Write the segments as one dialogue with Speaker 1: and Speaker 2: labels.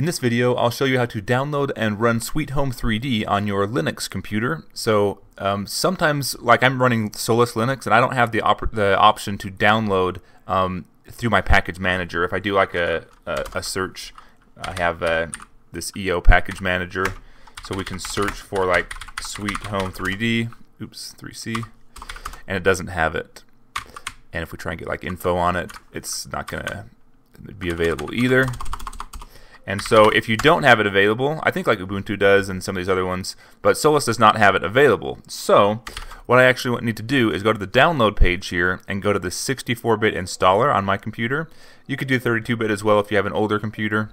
Speaker 1: In this video, I'll show you how to download and run Sweet Home 3D on your Linux computer. So um, sometimes, like I'm running Solus Linux, and I don't have the, op the option to download um, through my package manager. If I do like a, a, a search, I have uh, this EO package manager, so we can search for like Sweet Home 3D, oops, 3C, and it doesn't have it. And if we try and get like info on it, it's not to be available either. And so if you don't have it available, I think like Ubuntu does and some of these other ones, but Solus does not have it available. So what I actually need to do is go to the download page here and go to the 64-bit installer on my computer. You could do 32-bit as well if you have an older computer.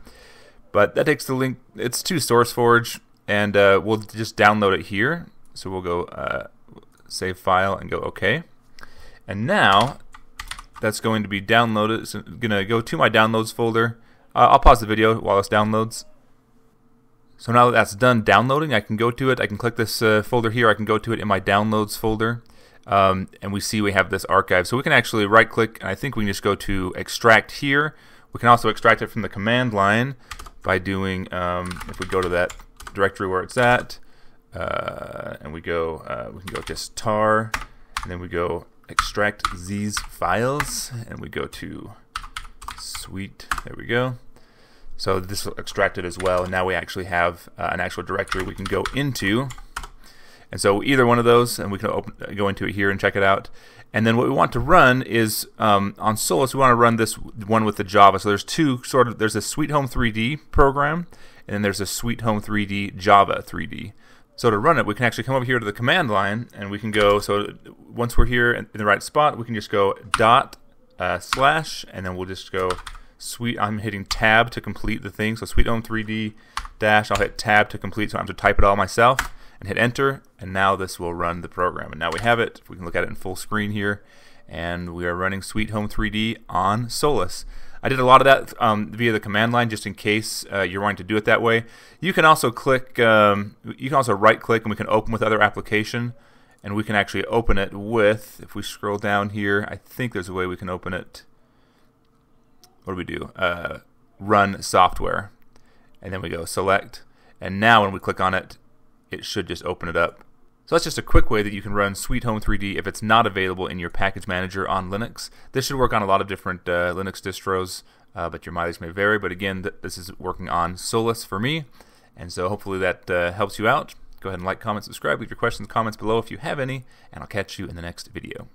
Speaker 1: But that takes the link, it's to SourceForge, and uh, we'll just download it here. So we'll go uh, save file and go OK. And now that's going to be downloaded. It's going to go to my downloads folder uh, I'll pause the video while this downloads. So now that that's done downloading, I can go to it. I can click this uh, folder here. I can go to it in my downloads folder. Um, and we see we have this archive. So we can actually right click, and I think we can just go to extract here. We can also extract it from the command line by doing, um, if we go to that directory where it's at, uh, and we go, uh, we can go just tar, and then we go extract these files, and we go to sweet, there we go. So this will extract it as well, and now we actually have uh, an actual directory we can go into. And so either one of those, and we can open, go into it here and check it out. And then what we want to run is um, on Solus, we want to run this one with the Java. So there's two sort of there's a Sweet Home 3D program, and then there's a Sweet Home 3D Java 3D. So to run it, we can actually come over here to the command line, and we can go. So once we're here in the right spot, we can just go dot uh, slash, and then we'll just go Sweet, I'm hitting tab to complete the thing. So Sweet Home 3D dash, I'll hit tab to complete so I have to type it all myself and hit enter. And now this will run the program. And now we have it. We can look at it in full screen here. And we are running Sweet Home 3D on Solus. I did a lot of that um, via the command line just in case uh, you're wanting to do it that way. You can also click, um, you can also right click and we can open with other application. And we can actually open it with, if we scroll down here, I think there's a way we can open it what do we do? Uh, run software. And then we go select. And now when we click on it, it should just open it up. So that's just a quick way that you can run Sweet Home 3D if it's not available in your package manager on Linux. This should work on a lot of different uh, Linux distros, uh, but your mileage may vary. But again, th this is working on Solus for me, and so hopefully that uh, helps you out. Go ahead and like, comment, subscribe, leave your questions, comments below if you have any, and I'll catch you in the next video.